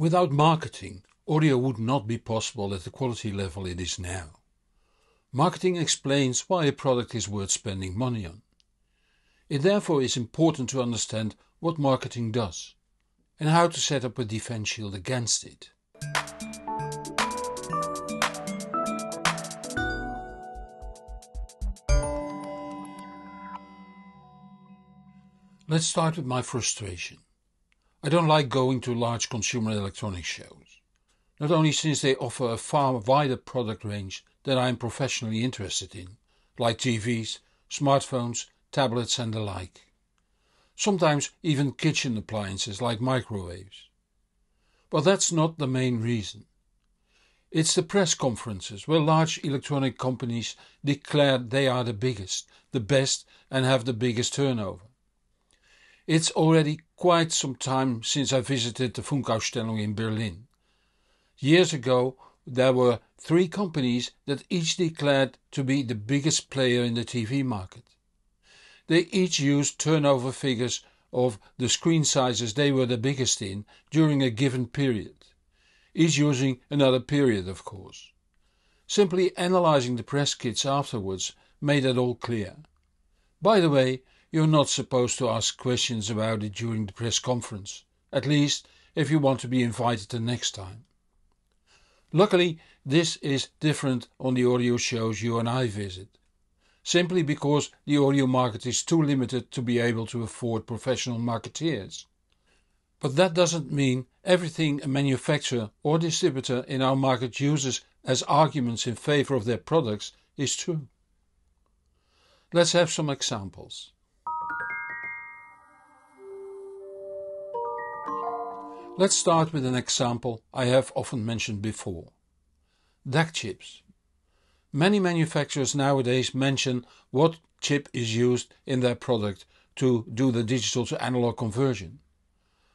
Without marketing, audio would not be possible at the quality level it is now. Marketing explains why a product is worth spending money on. It therefore is important to understand what marketing does and how to set up a defense shield against it. Let's start with my frustration. I don't like going to large consumer electronics shows, not only since they offer a far wider product range than I am professionally interested in, like TVs, smartphones, tablets and the like. Sometimes even kitchen appliances like microwaves. But that's not the main reason. It's the press conferences where large electronic companies declare they are the biggest, the best and have the biggest turnover. It's already quite some time since I visited the Funkausstellung in Berlin. Years ago there were three companies that each declared to be the biggest player in the TV market. They each used turnover figures of the screen sizes they were the biggest in during a given period, each using another period of course. Simply analyzing the press kits afterwards made that all clear. By the way, you're not supposed to ask questions about it during the press conference, at least if you want to be invited the next time. Luckily, this is different on the audio shows you and I visit, simply because the audio market is too limited to be able to afford professional marketeers. But that doesn't mean everything a manufacturer or distributor in our market uses as arguments in favor of their products is true. Let's have some examples. Let's start with an example I have often mentioned before. DAC chips. Many manufacturers nowadays mention what chip is used in their product to do the digital to analog conversion.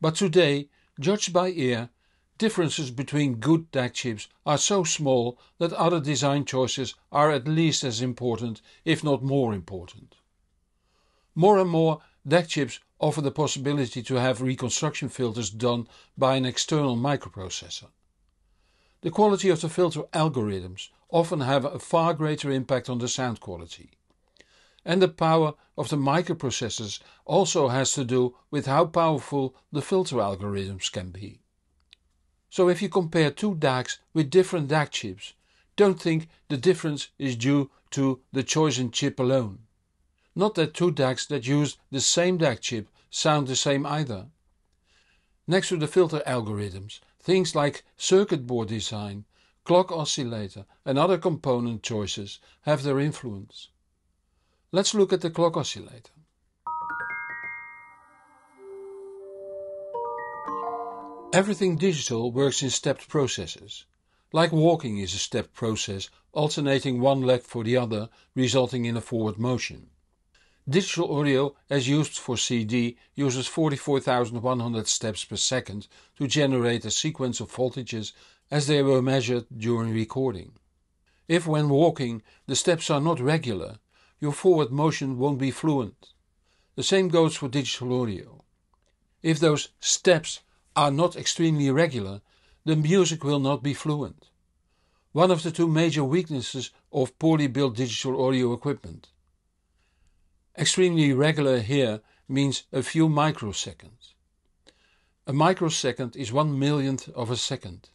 But today, judged by ear, differences between good DAC chips are so small that other design choices are at least as important, if not more important. More and more DAC chips offer the possibility to have reconstruction filters done by an external microprocessor. The quality of the filter algorithms often have a far greater impact on the sound quality. And the power of the microprocessors also has to do with how powerful the filter algorithms can be. So if you compare two DACs with different DAC chips, don't think the difference is due to the chosen chip alone. Not that two DACs that use the same DAC chip sound the same either. Next to the filter algorithms, things like circuit board design, clock oscillator and other component choices have their influence. Let's look at the clock oscillator. Everything digital works in stepped processes. Like walking is a stepped process, alternating one leg for the other, resulting in a forward motion. Digital audio, as used for CD, uses 44,100 steps per second to generate a sequence of voltages as they were measured during recording. If when walking the steps are not regular, your forward motion won't be fluent. The same goes for digital audio. If those steps are not extremely regular, the music will not be fluent. One of the two major weaknesses of poorly built digital audio equipment. Extremely regular here means a few microseconds. A microsecond is one millionth of a second.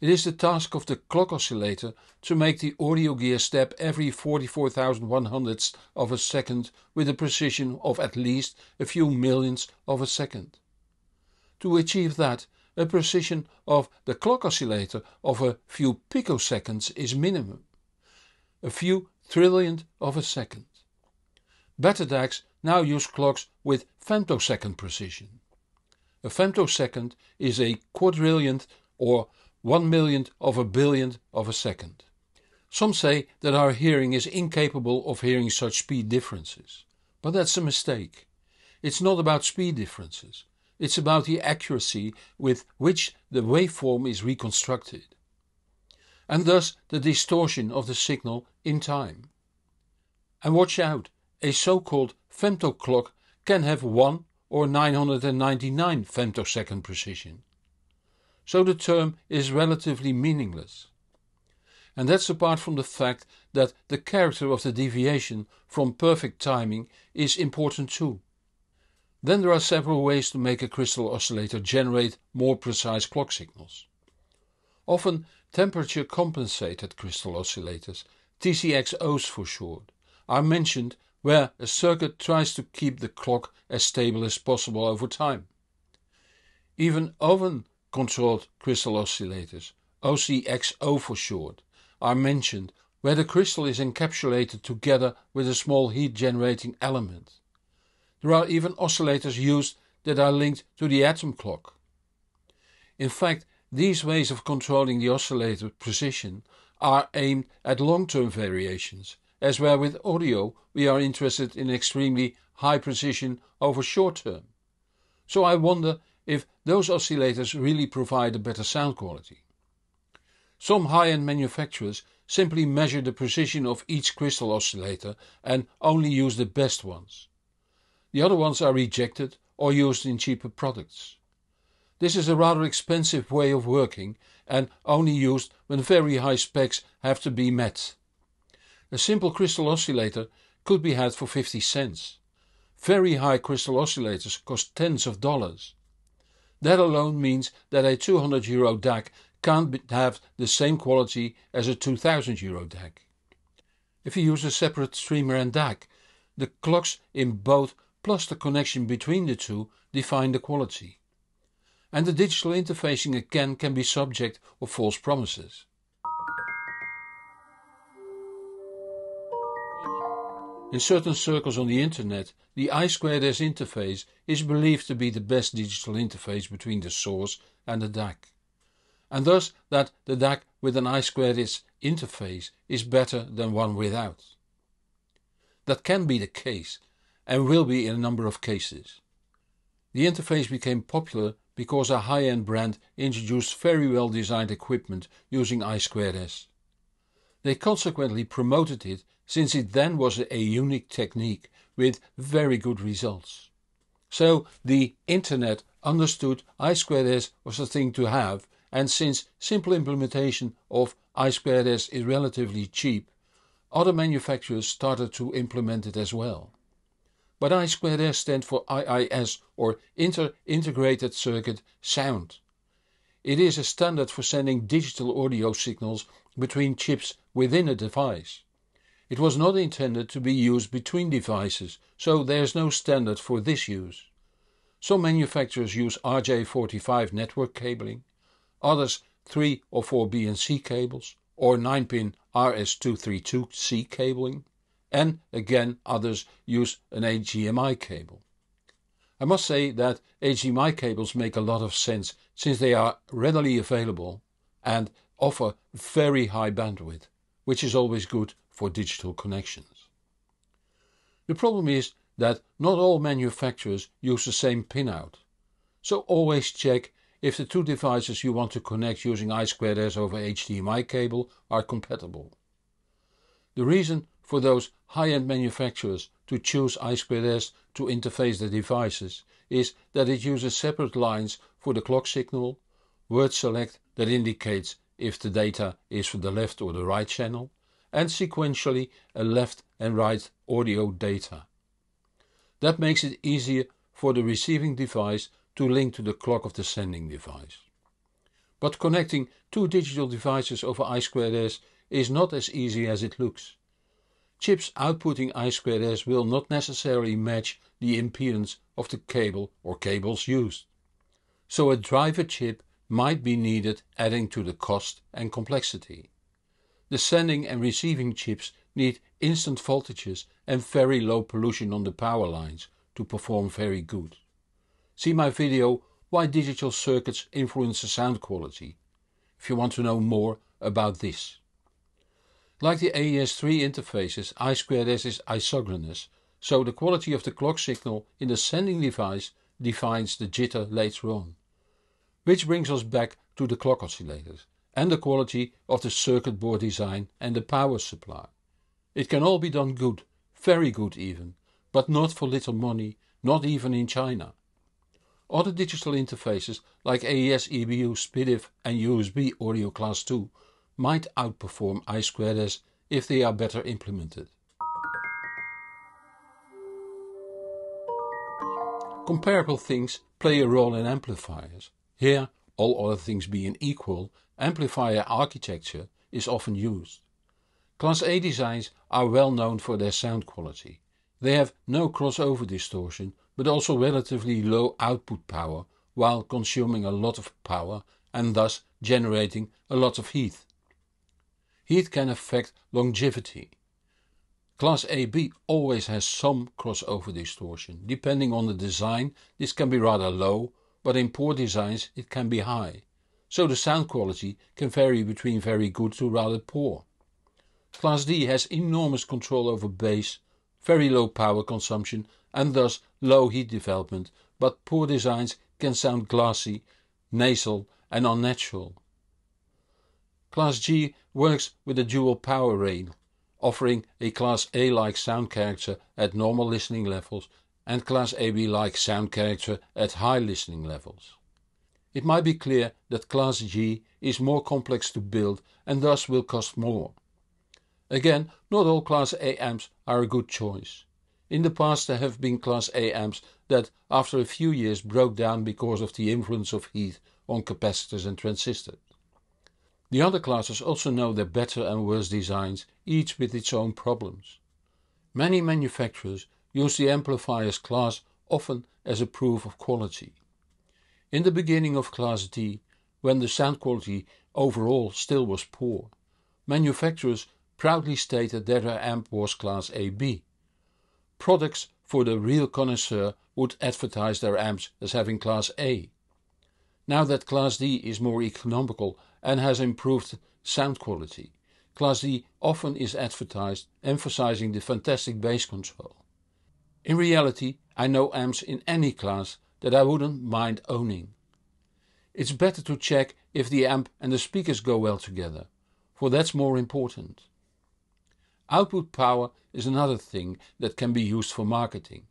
It is the task of the clock oscillator to make the audio gear step every 44,100ths of a second with a precision of at least a few millionths of a second. To achieve that, a precision of the clock oscillator of a few picoseconds is minimum, a few trillionth of a second. Better DACs now use clocks with femtosecond precision. A femtosecond is a quadrillionth or one millionth of a billionth of a second. Some say that our hearing is incapable of hearing such speed differences. But that's a mistake. It's not about speed differences. It's about the accuracy with which the waveform is reconstructed. And thus the distortion of the signal in time. And watch out, a so-called femtoclock can have 1 or 999 femtosecond precision. so the term is relatively meaningless. And that's apart from the fact that the character of the deviation from perfect timing is important too. Then there are several ways to make a crystal oscillator generate more precise clock signals. Often temperature compensated crystal oscillators, TCXOs for short, are mentioned where a circuit tries to keep the clock as stable as possible over time. Even oven controlled crystal oscillators, OCXO for short, are mentioned where the crystal is encapsulated together with a small heat generating element. There are even oscillators used that are linked to the atom clock. In fact, these ways of controlling the oscillator precision are aimed at long-term variations, as where with audio we are interested in extremely high precision over short term. So I wonder if those oscillators really provide a better sound quality. Some high-end manufacturers simply measure the precision of each crystal oscillator and only use the best ones. The other ones are rejected or used in cheaper products. This is a rather expensive way of working and only used when very high specs have to be met. A simple crystal oscillator could be had for 50 cents. Very high crystal oscillators cost tens of dollars. That alone means that a 200 euro DAC can't have the same quality as a 2000 euro DAC. If you use a separate streamer and DAC, the clocks in both plus the connection between the two define the quality. And the digital interfacing again can be subject of false promises. In certain circles on the internet, the I2S interface is believed to be the best digital interface between the source and the DAC, and thus that the DAC with an I2S interface is better than one without. That can be the case, and will be in a number of cases. The interface became popular because a high-end brand introduced very well designed equipment using I2S. They consequently promoted it since it then was a unique technique with very good results. So the internet understood I2S was a thing to have and since simple implementation of I2S is relatively cheap, other manufacturers started to implement it as well but I2S stands for IIS or Inter Integrated Circuit Sound. It is a standard for sending digital audio signals between chips within a device. It was not intended to be used between devices, so there is no standard for this use. Some manufacturers use RJ45 network cabling, others 3 or 4 BNC cables or 9-pin RS232C cabling and again others use an HDMI cable. I must say that HDMI cables make a lot of sense since they are readily available and offer very high bandwidth, which is always good for digital connections. The problem is that not all manufacturers use the same pinout, so always check if the two devices you want to connect using I2S over HDMI cable are compatible. The reason for those high-end manufacturers to choose I2S to interface the devices is that it uses separate lines for the clock signal, word select that indicates if the data is for the left or the right channel, and sequentially a left and right audio data. That makes it easier for the receiving device to link to the clock of the sending device. But connecting two digital devices over I2S is not as easy as it looks. Chips outputting I2S will not necessarily match the impedance of the cable or cables used. So a driver chip might be needed adding to the cost and complexity. The sending and receiving chips need instant voltages and very low pollution on the power lines to perform very good. See my video Why Digital Circuits Influence the Sound Quality if you want to know more about this. Like the AES-3 interfaces, I2S is isochronous, so the quality of the clock signal in the sending device defines the jitter later on. Which brings us back to the clock oscillators and the quality of the circuit board design and the power supply. It can all be done good, very good even, but not for little money, not even in China. Other digital interfaces like AES, EBU, SPDIF and USB Audio Class 2 might outperform I2S if they are better implemented. Comparable things play a role in amplifiers. Here, all other things being equal, amplifier architecture is often used. Class A designs are well known for their sound quality. They have no crossover distortion but also relatively low output power while consuming a lot of power and thus generating a lot of heat. Heat can affect longevity. Class AB always has some crossover distortion. Depending on the design, this can be rather low, but in poor designs it can be high. So the sound quality can vary between very good to rather poor. Class D has enormous control over bass, very low power consumption and thus low heat development, but poor designs can sound glassy, nasal and unnatural. Class G works with a dual power rail, offering a Class A-like sound character at normal listening levels and Class AB-like sound character at high listening levels. It might be clear that Class G is more complex to build and thus will cost more. Again, not all Class A amps are a good choice. In the past there have been Class A amps that after a few years broke down because of the influence of heat on capacitors and transistors. The other classes also know their better and worse designs, each with its own problems. Many manufacturers use the amplifier's class often as a proof of quality. In the beginning of Class D, when the sound quality overall still was poor, manufacturers proudly stated that their amp was Class AB. Products for the real connoisseur would advertise their amps as having Class A. Now that Class D is more economical and has improved sound quality, Class D often is advertised emphasizing the fantastic bass control. In reality, I know amps in any class that I wouldn't mind owning. It's better to check if the amp and the speakers go well together, for that's more important. Output power is another thing that can be used for marketing.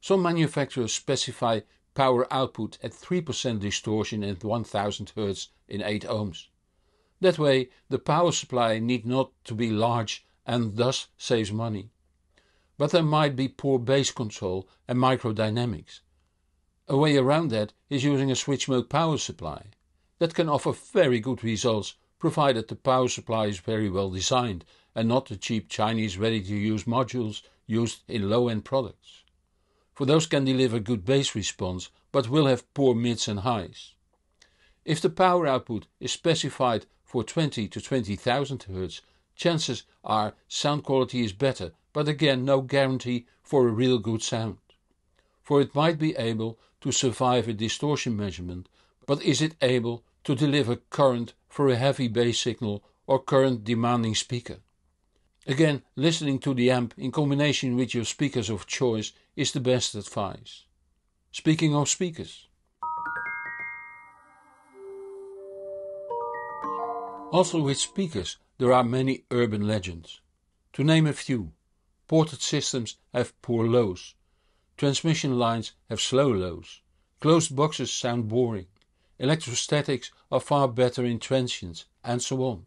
Some manufacturers specify power output at 3% distortion at 1000 Hz in 8 ohms. That way the power supply need not to be large and thus saves money. But there might be poor bass control and microdynamics. A way around that is using a switch mode power supply. That can offer very good results provided the power supply is very well designed and not the cheap Chinese ready-to-use modules used in low-end products for those can deliver good bass response but will have poor mids and highs. If the power output is specified for 20 to 20,000 Hz, chances are sound quality is better, but again no guarantee for a real good sound. For it might be able to survive a distortion measurement, but is it able to deliver current for a heavy bass signal or current demanding speaker? Again, listening to the amp in combination with your speakers of choice is the best advice. Speaking of speakers. Also with speakers there are many urban legends. To name a few, ported systems have poor lows, transmission lines have slow lows, closed boxes sound boring, electrostatics are far better in transients, and so on.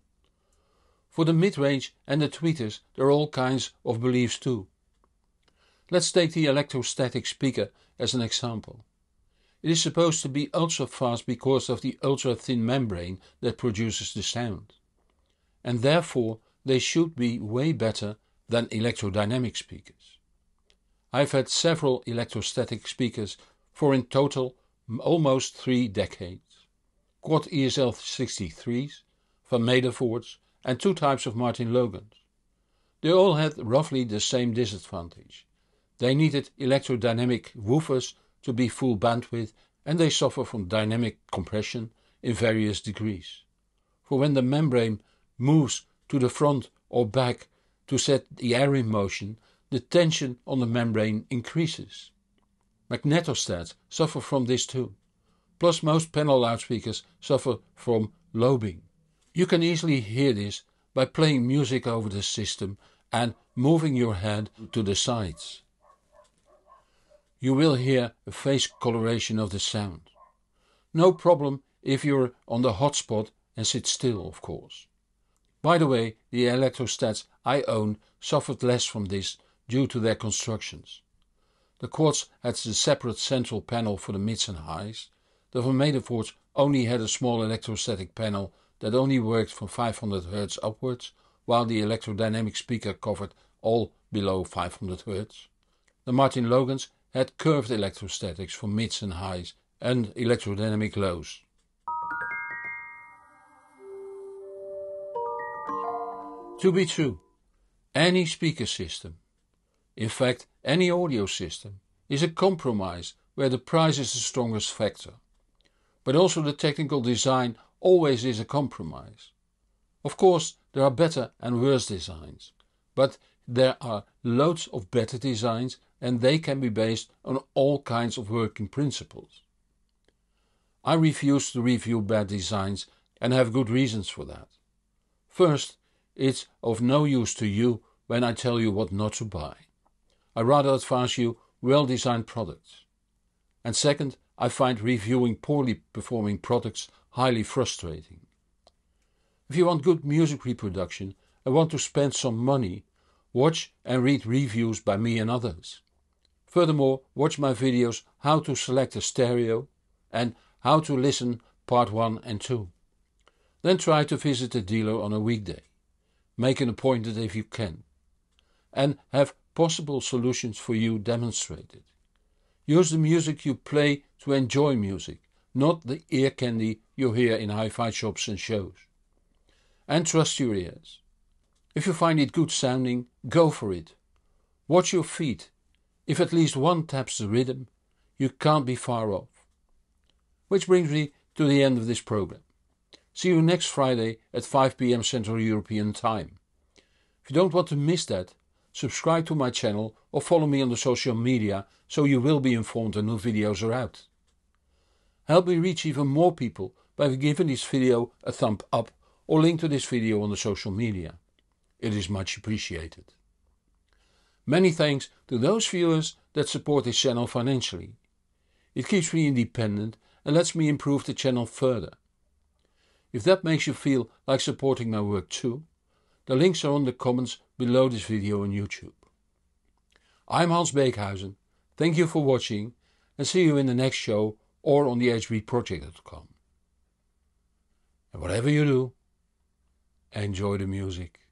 For the mid-range and the tweeters there are all kinds of beliefs too. Let's take the electrostatic speaker as an example. It is supposed to be ultra fast because of the ultra thin membrane that produces the sound. And therefore they should be way better than electrodynamic speakers. I've had several electrostatic speakers for in total almost three decades. Quad ESL 63s, Van Medevoorts and two types of Martin Logans. They all had roughly the same disadvantage. They needed electrodynamic woofers to be full bandwidth and they suffer from dynamic compression in various degrees. For when the membrane moves to the front or back to set the air in motion, the tension on the membrane increases. Magnetostats suffer from this too. Plus most panel loudspeakers suffer from lobing. You can easily hear this by playing music over the system and moving your head to the sides. You will hear a phase coloration of the sound. No problem if you're on the hotspot and sit still, of course. By the way, the electrostats I own suffered less from this due to their constructions. The quads had a separate central panel for the mids and highs. The Van Medevoorts only had a small electrostatic panel that only worked from 500 Hz upwards, while the electrodynamic speaker covered all below 500 Hz. The Martin Logans had curved electrostatics for mids and highs and electrodynamic lows. To be true, any speaker system, in fact any audio system, is a compromise where the price is the strongest factor. But also the technical design always is a compromise. Of course, there are better and worse designs, but there are loads of better designs and they can be based on all kinds of working principles. I refuse to review bad designs and have good reasons for that. First, it's of no use to you when I tell you what not to buy. I rather advise you well designed products. And second, I find reviewing poorly performing products highly frustrating. If you want good music reproduction and want to spend some money, watch and read reviews by me and others. Furthermore, watch my videos How to Select a Stereo and How to Listen Part 1 and 2. Then try to visit a dealer on a weekday. Make an appointment if you can. And have possible solutions for you demonstrated. Use the music you play to enjoy music, not the ear candy you hear in hi-fi shops and shows. And trust your ears. If you find it good sounding, go for it. Watch your feet if at least one taps the rhythm, you can't be far off. Which brings me to the end of this program. See you next Friday at 5 pm Central European Time. If you don't want to miss that, subscribe to my channel or follow me on the social media so you will be informed when new videos are out. Help me reach even more people by giving this video a thumb up or link to this video on the social media. It is much appreciated. Many thanks to those viewers that support this channel financially. It keeps me independent and lets me improve the channel further. If that makes you feel like supporting my work too, the links are on the comments below this video on YouTube. I'm Hans Beekhuyzen, thank you for watching and see you in the next show or on the hbproject.com. And whatever you do, enjoy the music.